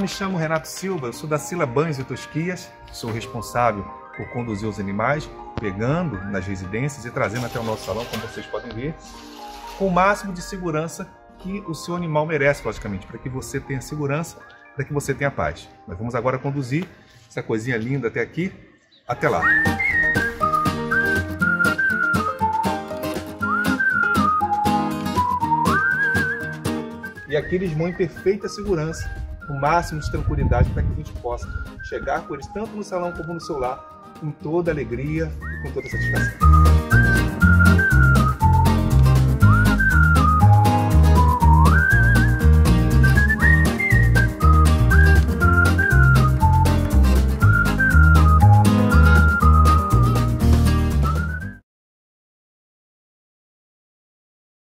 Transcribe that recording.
me chamo Renato Silva, sou da Sila Banhos e Tosquias, sou responsável por conduzir os animais, pegando nas residências e trazendo até o nosso salão, como vocês podem ver, com o máximo de segurança que o seu animal merece, logicamente, para que você tenha segurança, para que você tenha paz. Nós vamos agora conduzir essa coisinha linda até aqui, até lá. E aqui eles vão em perfeita segurança, o máximo de tranquilidade para que a gente possa chegar com eles tanto no salão como no seu lar, com toda alegria e com toda satisfação.